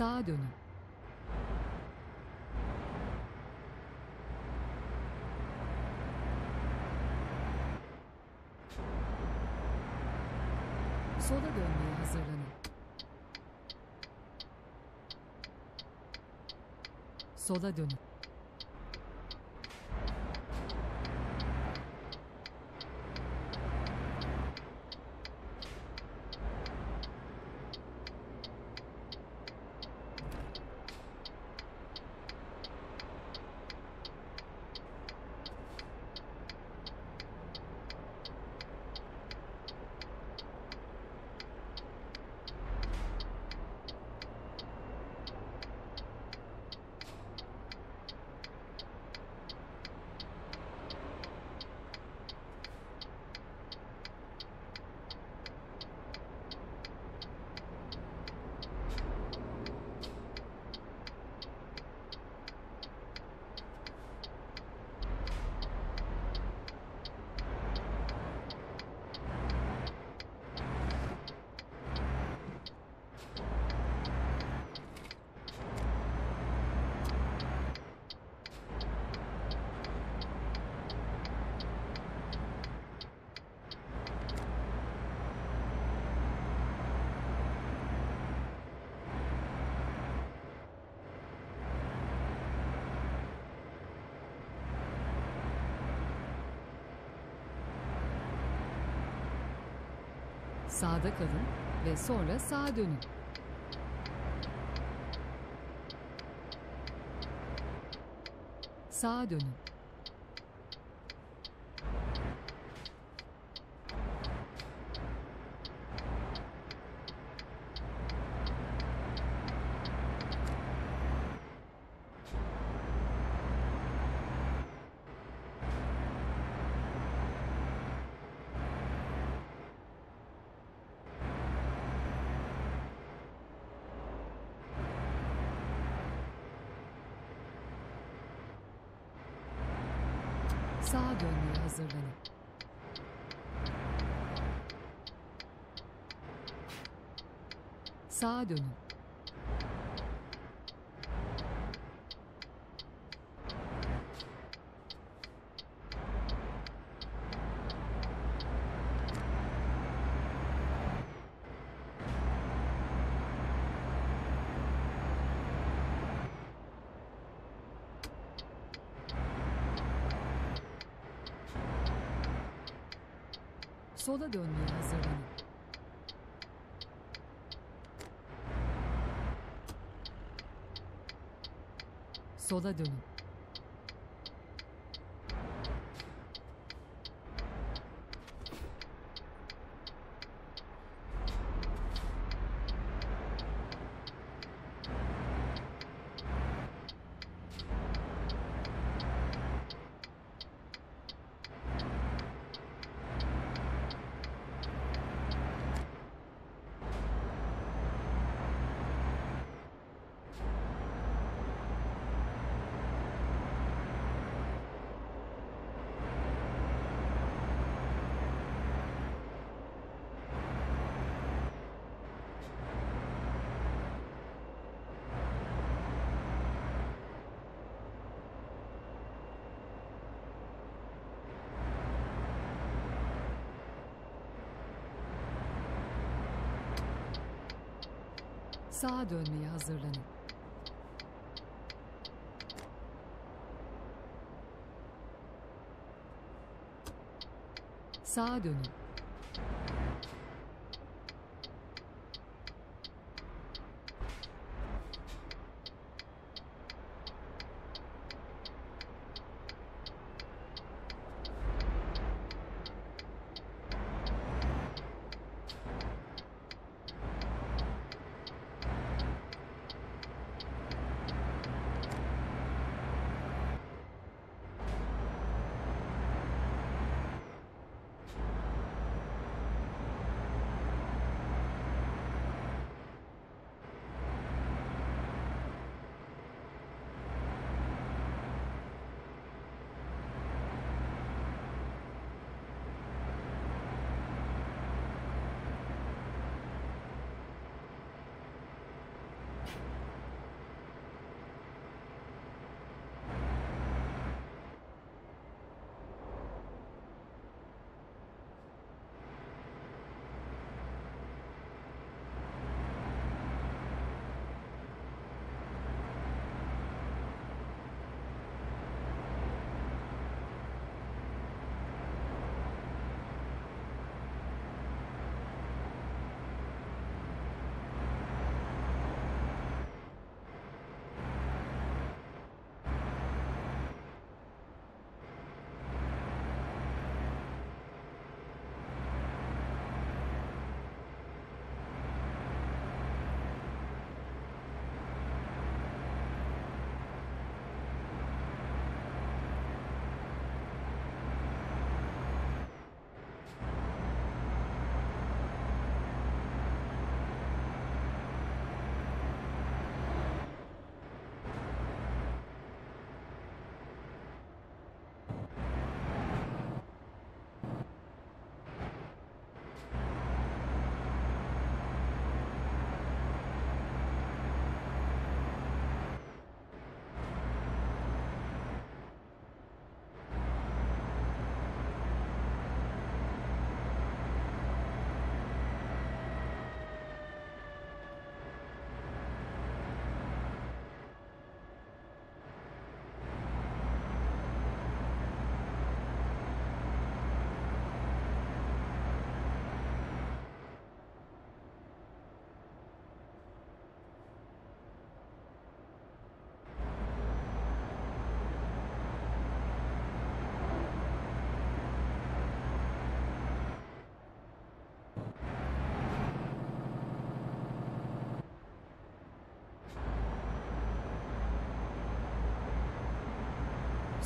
Sağa dönün. Sola dönmeye hazırlanın. Sola dönün. Sağda kalın ve sonra sağa dönün. Sağa dönün. Sağa dönmeye hazırlanın. Sağa dönün. Sola dönmeye hazırlanın. Sola dönün. Sağa dönmeye hazırlanın. Sağa dönün.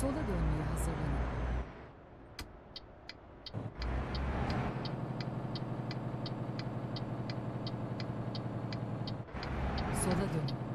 Sola dönmeye hazırlanın. Sola dönün.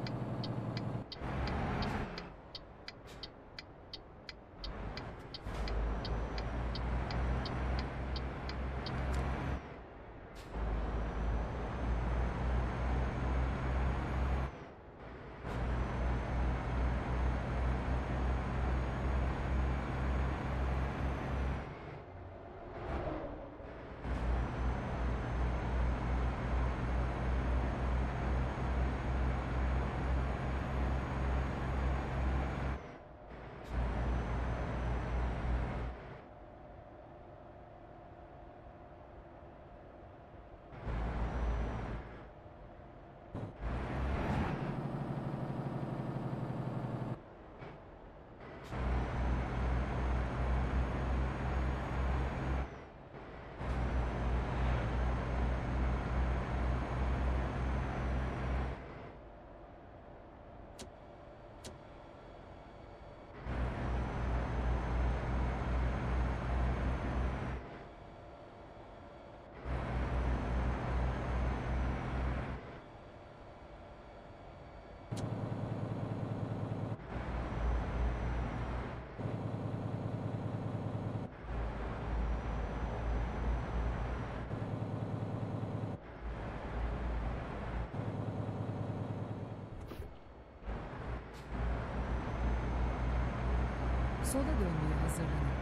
Sola dönmeye hazırlanın.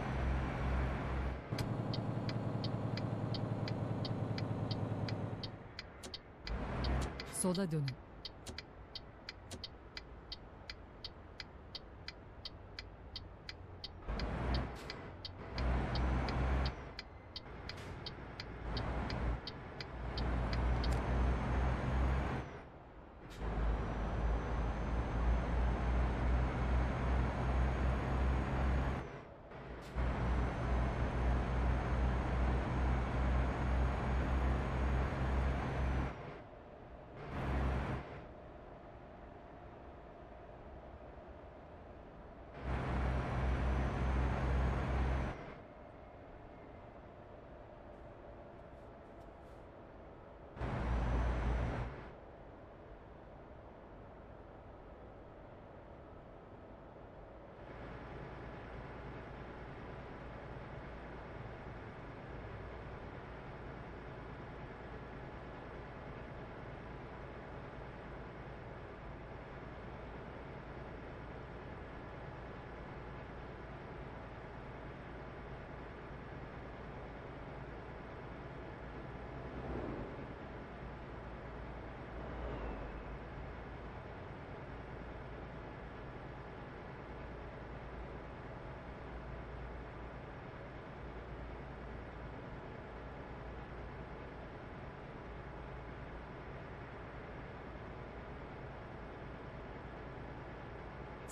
Sola dönün.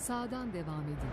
Sağdan devam edin.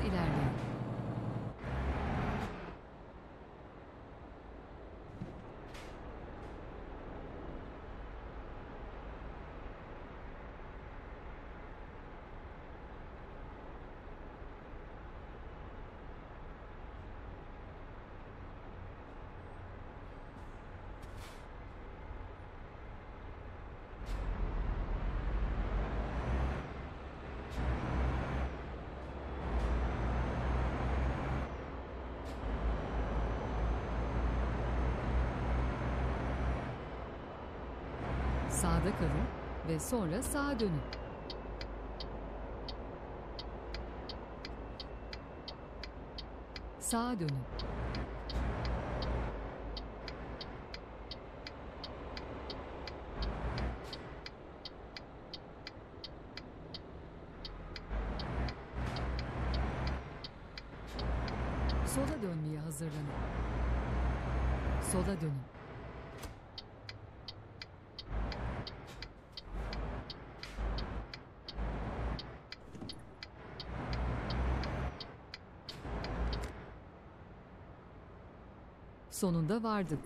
ilerleyin. Sağda kalın ve sonra sağa dönün. Sağa dönün. Sola dönmeye hazırlanın. Sola dönün. Sonunda vardık.